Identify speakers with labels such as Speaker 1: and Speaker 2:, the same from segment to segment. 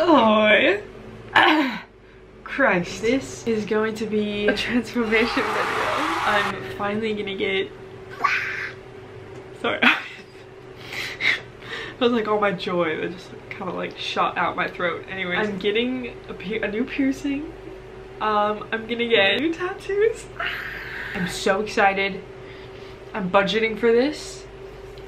Speaker 1: Oh, Christ. This is going to be a transformation video. I'm finally gonna get... Sorry. it was like all my joy that just kind of like shot out my throat. Anyways, I'm getting a, a new piercing. Um, I'm gonna get new tattoos. I'm so excited. I'm budgeting for this.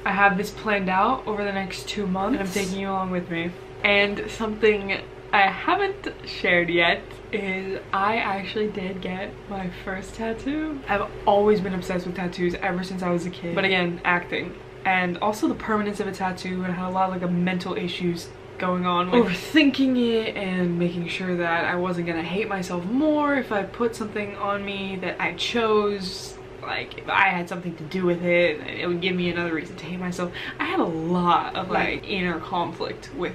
Speaker 1: I have this planned out over the next two months. And I'm taking you along with me. And something I haven't shared yet is I actually did get my first tattoo. I've always been obsessed with tattoos ever since I was a kid. But again, acting. And also the permanence of a tattoo and I had a lot of like mental issues going on with overthinking it and making sure that I wasn't gonna hate myself more if I put something on me that I chose like if I had something to do with it it would give me another reason to hate myself I had a lot of like inner conflict with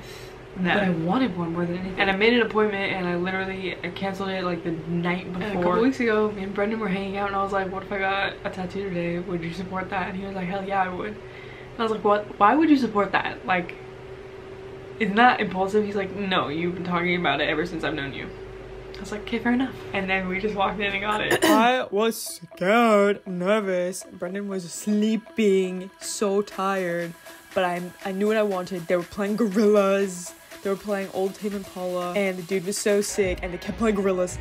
Speaker 1: that but I wanted one more than anything and I made an appointment and I literally I canceled it like the night before and a couple weeks ago me and Brendan were hanging out and I was like what if I got a tattoo today would you support that and he was like hell yeah I would and I was like what why would you support that like isn't that impulsive? He's like, no, you've been talking about it ever since I've known you. I was like, okay, fair enough. And then we just walked in and got it.
Speaker 2: I was scared, nervous. Brendan was sleeping, so tired. But I, I knew what I wanted. They were playing Gorillaz. They were playing Old Tame Impala. And the dude was so sick. And they kept playing Gorillaz.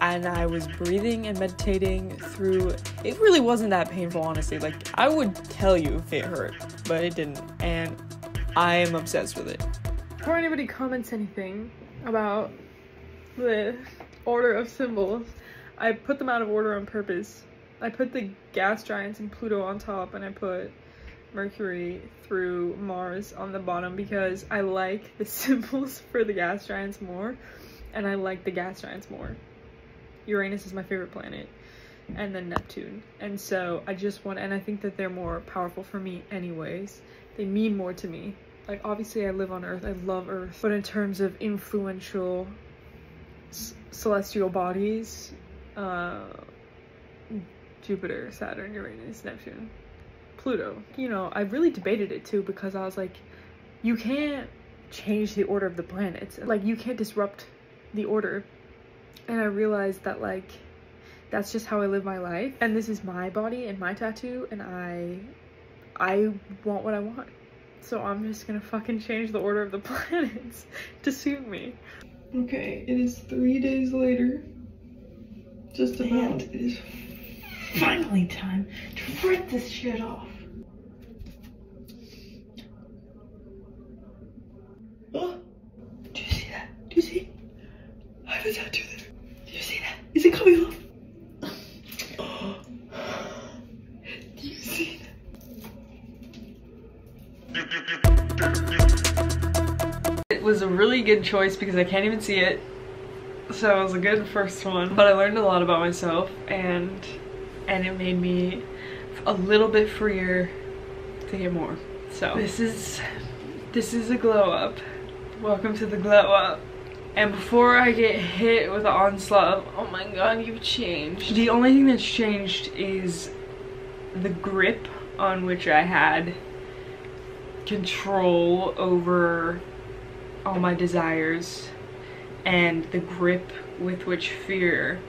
Speaker 2: and I was breathing and meditating through it really wasn't that painful honestly like I would tell you if it hurt but it didn't and I am obsessed with it
Speaker 1: before anybody comments anything about the order of symbols I put them out of order on purpose I put the gas giants and Pluto on top and I put Mercury through Mars on the bottom because I like the symbols for the gas giants more and I like the gas giants more Uranus is my favorite planet and then Neptune. And so I just want, and I think that they're more powerful for me anyways. They mean more to me. Like obviously I live on Earth, I love Earth, but in terms of influential celestial bodies, uh, Jupiter, Saturn, Uranus, Neptune, Pluto. You know, I really debated it too because I was like, you can't change the order of the planets. Like you can't disrupt the order. And I realized that like that's just how I live my life. And this is my body and my tattoo and I I want what I want. So I'm just gonna fucking change the order of the planets to suit me. Okay it is three days later. Just about. It is finally time to rip this shit off good choice because I can't even see it. So it was a good first one. But I learned a lot about myself and and it made me a little bit freer to get more. So this is this is a glow up. Welcome to the glow up. And before I get hit with the onslaught of, oh my god, you've changed. The only thing that's changed is the grip on which I had control over all my desires and the grip with which fear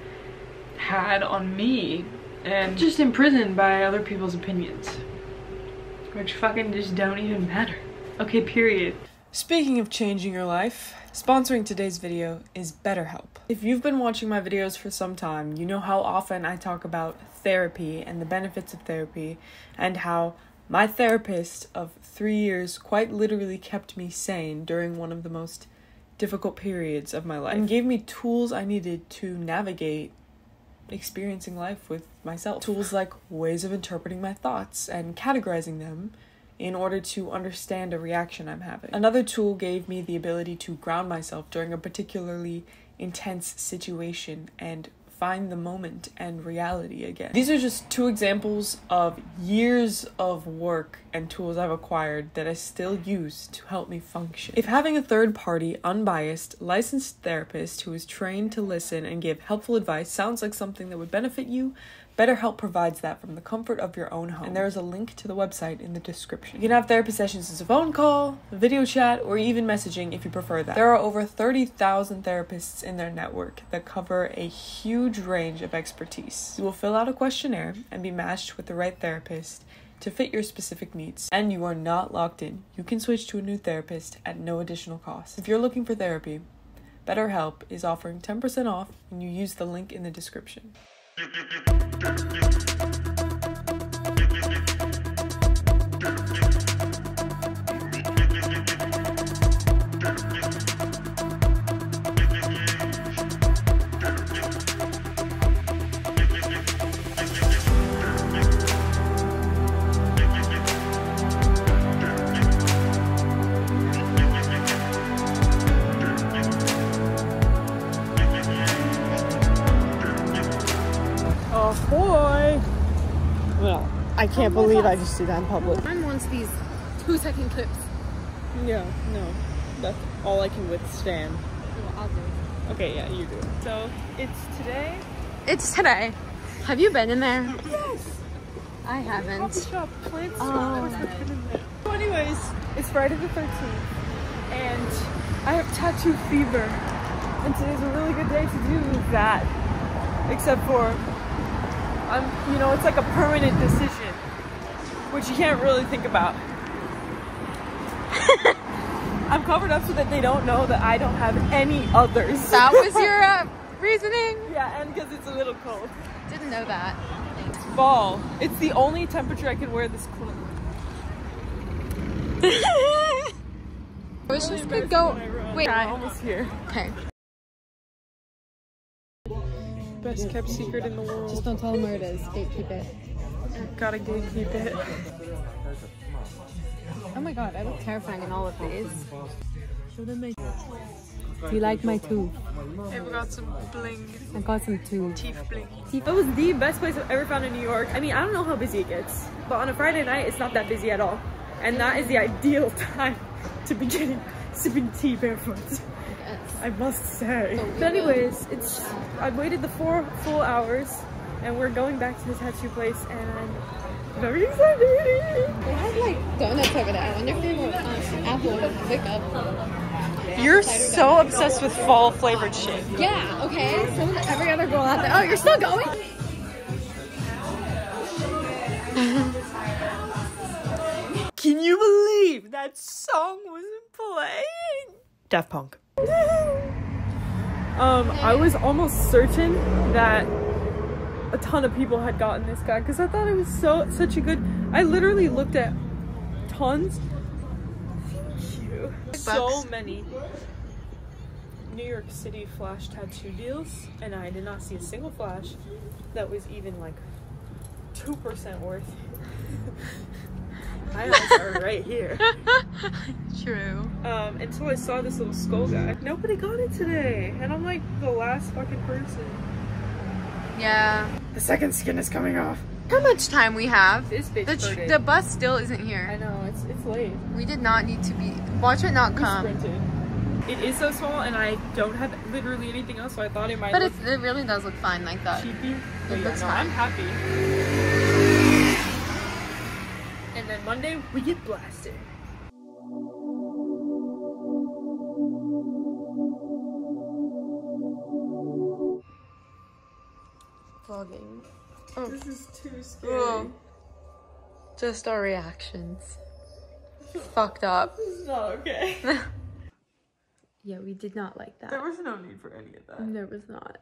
Speaker 1: had on me and just imprisoned by other people's opinions which fucking just don't even matter okay period
Speaker 2: speaking of changing your life Sponsoring today's video is BetterHelp. If you've been watching my videos for some time, you know how often I talk about therapy and the benefits of therapy, and how my therapist of three years quite literally kept me sane during one of the most difficult periods of my life and gave me tools I needed to navigate experiencing life with myself. Tools like ways of interpreting my thoughts and categorizing them in order to understand a reaction I'm having. Another tool gave me the ability to ground myself during a particularly intense situation and find the moment and reality again. These are just two examples of years of work and tools I've acquired that I still use to help me function. If having a third party, unbiased, licensed therapist who is trained to listen and give helpful advice sounds like something that would benefit you,
Speaker 1: BetterHelp provides that from the comfort of your own home, and there is a link to the website in the description. You can have therapy sessions as a phone call, video chat, or even messaging if you prefer that. There are over 30,000 therapists in their network that cover a huge range of expertise. You will fill out a questionnaire and be matched with the right therapist to fit your specific needs. And you are not locked in. You can switch to a new therapist at no additional cost. If you're looking for therapy, BetterHelp is offering 10% off when you use the link in the description. Thank you. I can't believe I just did that in public.
Speaker 3: Mine wants these two second clips.
Speaker 1: Yeah, no. That's all I can withstand.
Speaker 3: Well, I'll do it.
Speaker 1: Okay, yeah, you do it. So, it's today.
Speaker 3: It's today. Have you been in there?
Speaker 1: Yes!
Speaker 3: I haven't.
Speaker 1: Coffee shop, plant store.
Speaker 3: Oh.
Speaker 1: of I've been. So anyways, it's Friday the 13th, and I have tattoo fever. And today's a really good day to do that. Except for, I'm, you know, it's like a permanent decision, which you can't really think about. I'm covered up so that they don't know that I don't have any others.
Speaker 3: That was your uh, reasoning?
Speaker 1: yeah, and because it's a little cold.
Speaker 3: Didn't know that.
Speaker 1: Fall. It's the only temperature I can wear this clothes.
Speaker 3: I wish we could go. Wait.
Speaker 1: We're almost here.
Speaker 3: Okay.
Speaker 1: Best kept secret in the world.
Speaker 3: Just don't tell them where it is. Gatekeep it.
Speaker 1: Gotta gatekeep it.
Speaker 3: Oh my god, I look terrifying in all of these. Do you like my tooth?
Speaker 1: Hey, we got some bling,
Speaker 3: I got some tooth.
Speaker 1: teeth bling. That was the best place I've ever found in New York. I mean, I don't know how busy it gets, but on a Friday night, it's not that busy at all. And that is the ideal time to be getting sipping tea barefoot. I must say. But anyways, it's I've waited the four full hours, and we're going back to the tattoo place, and I'm very excited.
Speaker 3: They have like donuts over there. I wonder if they will um, apple pick up.
Speaker 1: You're so obsessed with fall flavored shit.
Speaker 3: Yeah, okay. So every other girl out there. Oh, you're still going?
Speaker 1: Can you believe that song wasn't playing? Daft Punk. um, I was almost certain that a ton of people had gotten this guy because I thought it was so such a good. I literally looked at tons. Thank you. So many New York City flash tattoo deals, and I did not see a single flash that was even like two percent worth. My eyes are right here.
Speaker 3: True.
Speaker 1: Um, until I saw this little skull guy. Nobody got it today, and I'm like the last fucking person.
Speaker 3: Yeah.
Speaker 1: The second skin is coming off.
Speaker 3: How much time we have?
Speaker 1: This bitch
Speaker 3: The, the bus still isn't here.
Speaker 1: I know it's it's late.
Speaker 3: We did not need to be. Watch it not
Speaker 1: We
Speaker 3: come.
Speaker 1: sprinted. It is so small, and I don't have literally anything else, so I thought it might
Speaker 3: But
Speaker 1: look
Speaker 3: it really does look fine like that.
Speaker 1: cheapy. But yeah,
Speaker 3: looks
Speaker 1: no,
Speaker 3: fine.
Speaker 1: I'm happy. And then Monday we get blasted.
Speaker 3: Vlogging.
Speaker 1: This oh. is too scary.
Speaker 3: Ugh. Just our reactions. Fucked up.
Speaker 1: This is not okay.
Speaker 3: Yeah, we did not like that.
Speaker 1: there was no need for any of that.
Speaker 3: There was not.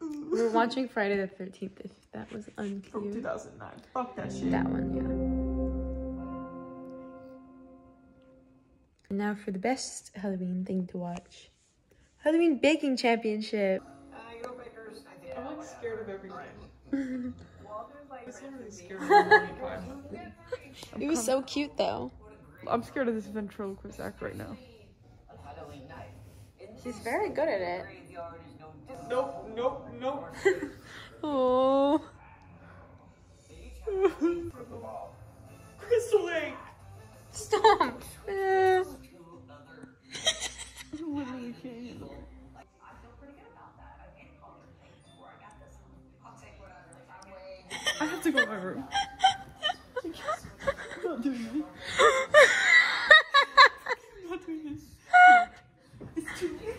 Speaker 3: We were watching Friday the 13th if that was
Speaker 1: From 2009. Fuck that shit.
Speaker 3: That one, yeah. And now for the best Halloween thing to watch. Halloween Baking Championship.
Speaker 1: I'm scared of everything. I'm so really scared of everything.
Speaker 3: It was so cute though.
Speaker 1: I'm scared of this ventriloquist act right now.
Speaker 3: She's very good at it.
Speaker 1: Nope, nope, nope.
Speaker 3: Oh.
Speaker 1: Crystal Lake!
Speaker 3: Stop. Eh.
Speaker 1: Literally to go to my room. I'm not doing this. I'm not doing this. It's too late.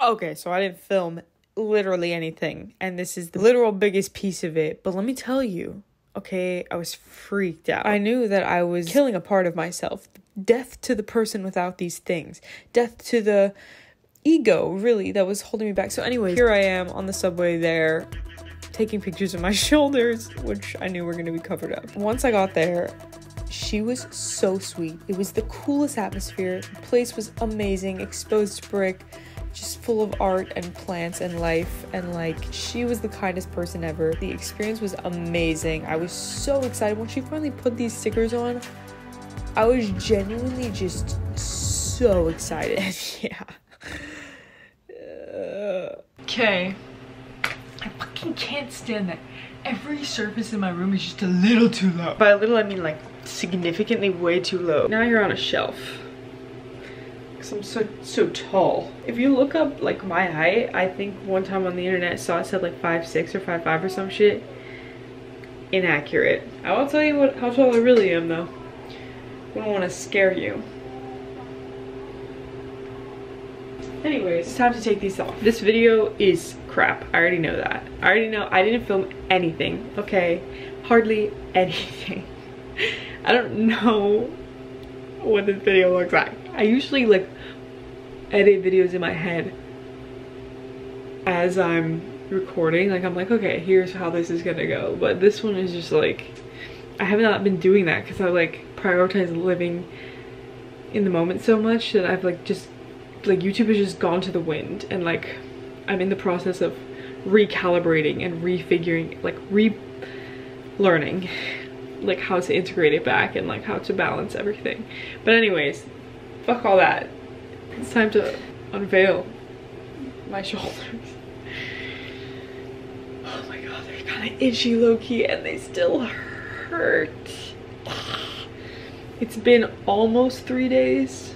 Speaker 2: Okay, so I didn't film literally anything, and this is the literal biggest piece of it. But let me tell you, okay, I was freaked out. I knew that I was killing a part of myself, Death to the person without these things. Death to the ego, really, that was holding me back. So, anyway, here I am on the subway there, taking pictures of my shoulders, which I knew were going to be covered up. Once I got there, she was so sweet. It was the coolest atmosphere. The place was amazing, exposed brick, just full of art and plants and life. And like, she was the kindest person ever. The experience was amazing. I was so excited when she finally put these stickers on. I was genuinely just so excited. yeah.
Speaker 1: Okay. I fucking can't stand that. Every surface in my room is just a little too low. By a little, I mean like significantly way too low. Now you're on a shelf. Cause I'm so, so tall. If you look up like my height, I think one time on the internet saw it said like five six or five five or some shit. Inaccurate. I won't tell you what how tall I really am though. I don't want to scare you. Anyways, it's time to take these off. This video is crap. I already know that. I already know I didn't film anything, okay? Hardly anything. I don't know what this video looks like. I usually like edit videos in my head as I'm recording. Like I'm like, okay, here's how this is gonna go. But this one is just like, I have not been doing that because I like prioritize living in the moment so much that I've like just like YouTube has just gone to the wind and like I'm in the process of recalibrating and refiguring like re-learning like how to integrate it back and like how to balance everything. But anyways fuck all that. It's time to unveil my shoulders. Oh my god they're kind of itchy low-key and they still hurt it's been almost three days.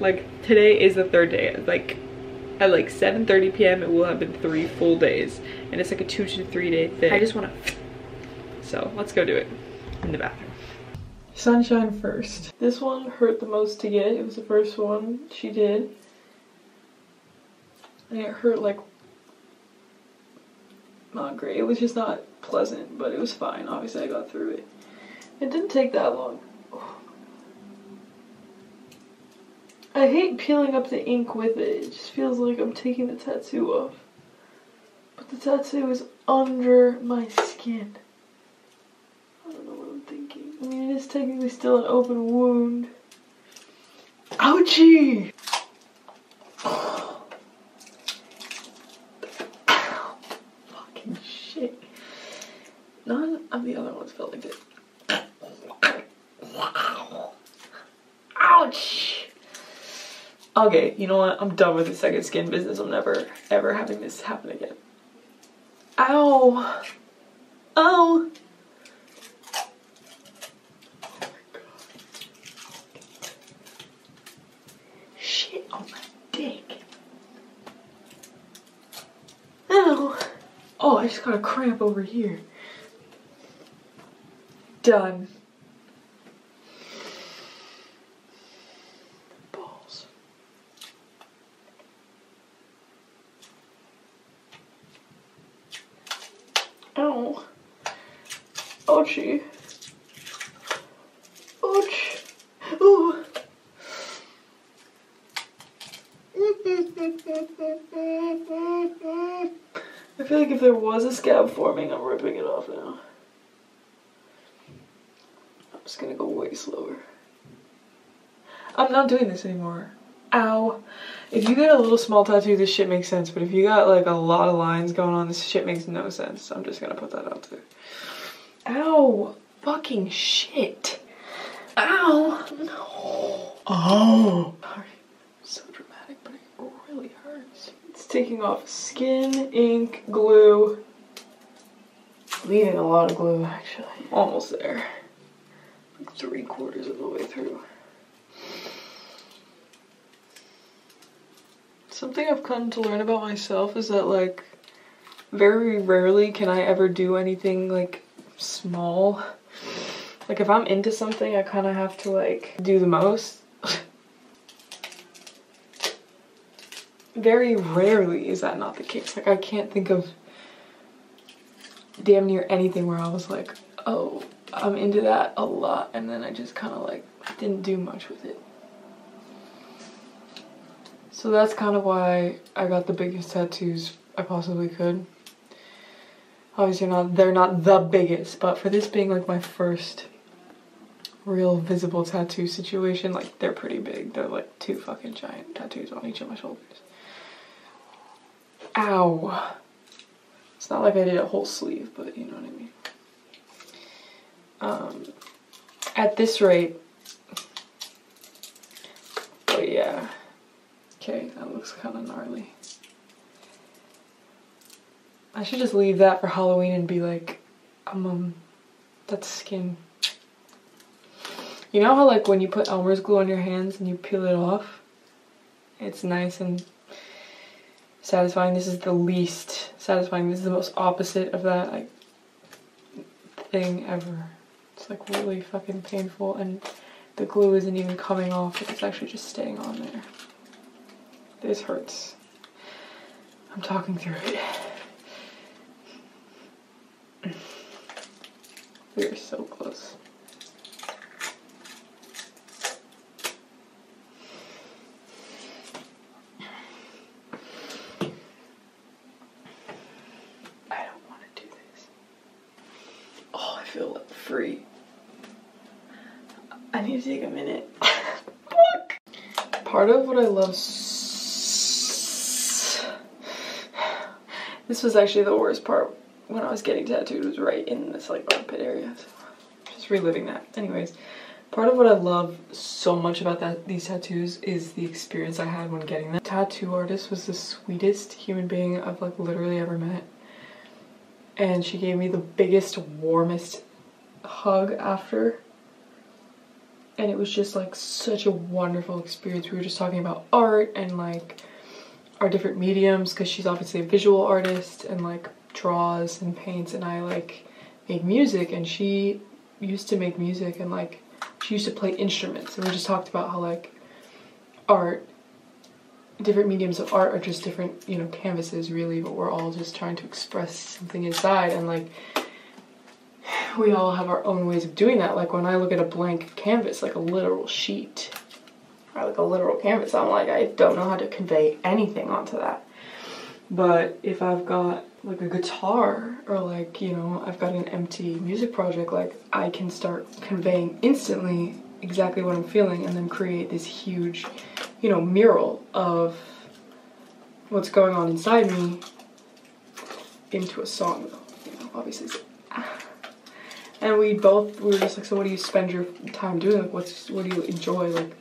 Speaker 1: Like today is the third day. Like at like 7 30 p.m it will have been three full days. And it's like a two to three day thing. I just want to so let's go do it in the bathroom. Sunshine first. This one hurt the most to get. It was the first one she did. And it hurt like not great. It was just not pleasant but it was fine. Obviously i got through it. It didn't take that long I hate peeling up the ink with it. It just feels like I'm taking the tattoo off. But the tattoo is under my skin. I don't know what I'm thinking. I mean, it is technically still an open wound. Ouchie! Fucking shit. None of the other ones felt like this. Ouch! Okay, you know what? I'm done with the second skin business. I'm never, ever having this happen again. Ow! Oh! Shit on my dick. Ow! Oh, I just got a cramp over here. Done. Balls. Ow. Ouchie. Ouch. Ooh. I feel like if there was a scab forming, I'm ripping it off now. I'm just gonna go way slower. I'm not doing this anymore. Ow. If you get a little small tattoo, this shit makes sense. But if you got like a lot of lines going on, this shit makes no sense. I'm just gonna put that out there. Ow. Fucking shit. Ow. No. Oh. Sorry. So dramatic, but it really hurts. It's taking off skin, ink, glue. Leaving a lot of glue, actually. Almost there. Like three quarters of the way through. Something I've come to learn about myself is that like very rarely can I ever do anything like small. Like if I'm into something, I kind of have to like do the most. very rarely is that not the case. Like I can't think of damn near anything where I was like, oh, I'm into that a lot and then I just kind of like didn't do much with it. So that's kind of why I got the biggest tattoos I possibly could. Obviously not they're not the biggest, but for this being like my first real visible tattoo situation, like they're pretty big. They're like two fucking giant tattoos on each of my shoulders. Ow. It's not like I did a whole sleeve, but you know what I mean. Um, at this rate, but yeah. Okay, that looks kind of gnarly. I should just leave that for Halloween and be like, um, um that's skin. You know how like when you put Elmer's glue on your hands and you peel it off? It's nice and satisfying. This is the least satisfying. This is the most opposite of that like thing ever. It's like really fucking painful and the glue isn't even coming off. It's actually just staying on there. This hurts. I'm talking through it. We are so close. I don't want to do this. Oh, I feel free. I need to take a minute. Part of what I love this was actually the worst part when I was getting tattooed was right in this like armpit area. So just reliving that. Anyways, part of what I love so much about that these tattoos is the experience I had when getting them. Tattoo artist was the sweetest human being I've like literally ever met. And she gave me the biggest, warmest hug after. And it was just like such a wonderful experience. We were just talking about art and like our different mediums because she's obviously a visual artist and like draws and paints and I like make music and she used to make music and like she used to play instruments. And we just talked about how like art different mediums of art are just different you know canvases really but we're all just trying to express something inside and like we all have our own ways of doing that. Like when I look at a blank canvas like a literal sheet or like a literal canvas I'm like I don't know how to convey anything onto that. But if I've got like a guitar or like, you know, I've got an empty music project, like I can start conveying instantly exactly what I'm feeling and then create this huge, you know, mural of what's going on inside me into a song you know, obviously. Ah. And we both, we were just like, so what do you spend your time doing? Like, what's, what do you enjoy? Like,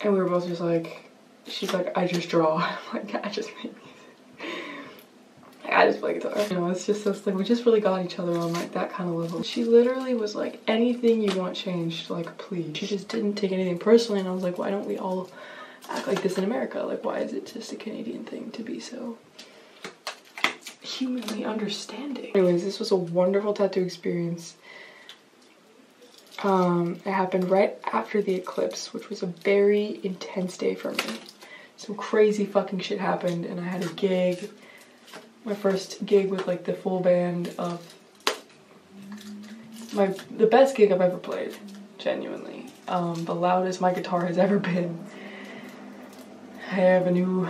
Speaker 1: and we were both just like, she's like, I just draw. I'm like, I just make. I just play guitar. You know, it's just this like we just really got each other on like that kind of level. She literally was like, anything you want changed, like please. She just didn't take anything personally and I was like, why don't we all act like this in America? Like why is it just a Canadian thing to be so humanly understanding? Anyways, this was a wonderful tattoo experience. Um, it happened right after the eclipse, which was a very intense day for me some crazy fucking shit happened and I had a gig, my first gig with like the full band of my the best gig I've ever played, genuinely. Um, the loudest my guitar has ever been. I have a new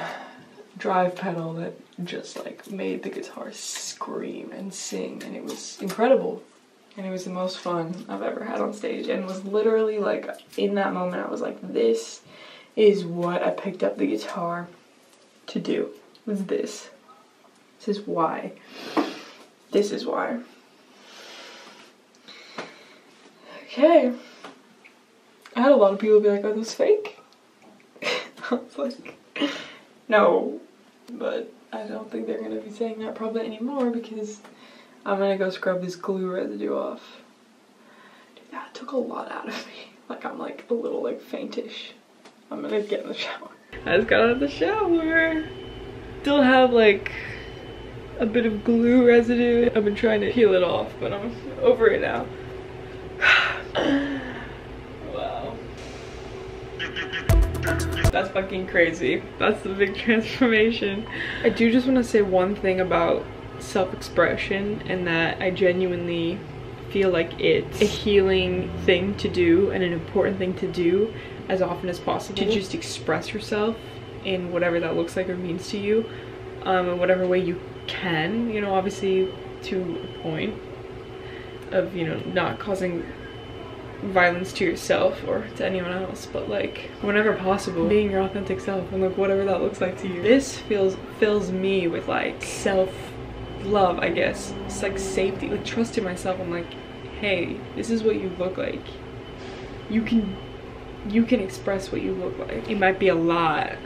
Speaker 1: drive pedal that just like made the guitar scream and sing and it was incredible and it was the most fun I've ever had on stage and was literally like in that moment I was like this is what I picked up the guitar to do. Was this. This is why. This is why. Okay. I had a lot of people be like, are those fake? I was like, no. But I don't think they're gonna be saying that probably anymore because I'm gonna go scrub this glue residue off. Dude, that took a lot out of me. Like I'm like a little like faintish. I'm gonna get in the shower. I just got out of the shower. Still have like a bit of glue residue. I've been trying to peel it off, but I'm over it now. wow. That's fucking crazy. That's the big transformation. I do just want to say one thing about self-expression and that I genuinely feel like it's a healing thing to do and an important thing to do as often as possible to just express yourself in whatever that looks like or means to you um, in whatever way you can you know obviously to a point of you know not causing violence to yourself or to anyone else but like whenever possible. Being your authentic self and like whatever that looks like to you. This feels fills me with like self love i guess. It's like safety like trust in myself. I'm like hey this is what you look like. You can you can express what you look like. It might be a lot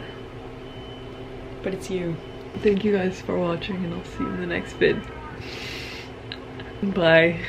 Speaker 1: but it's you thank you guys for watching and i'll see you in the next vid. Bye